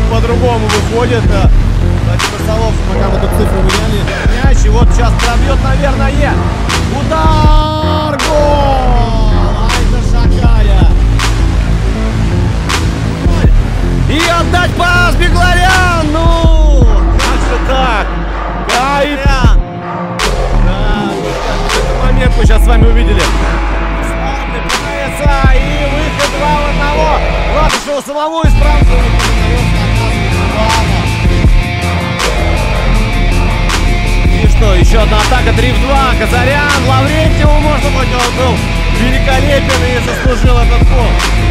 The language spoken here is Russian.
выходит. э, Кстати, Барсалов пока мы тут цифры меняли. Мяч, и вот сейчас пробьет, наверное. Удар! Гол! Айда Шакая! И отдать пас Бегларян! Ну, как же так? Кайрян! Да, этот момент мы сейчас с вами увидели. Пытается, и выход 2 в 1. Латышева самого исправного. И еще одна атака 3 в 2. Казарян, Лаврентьеву можно быть, он был великолепен и заслужил этот гол.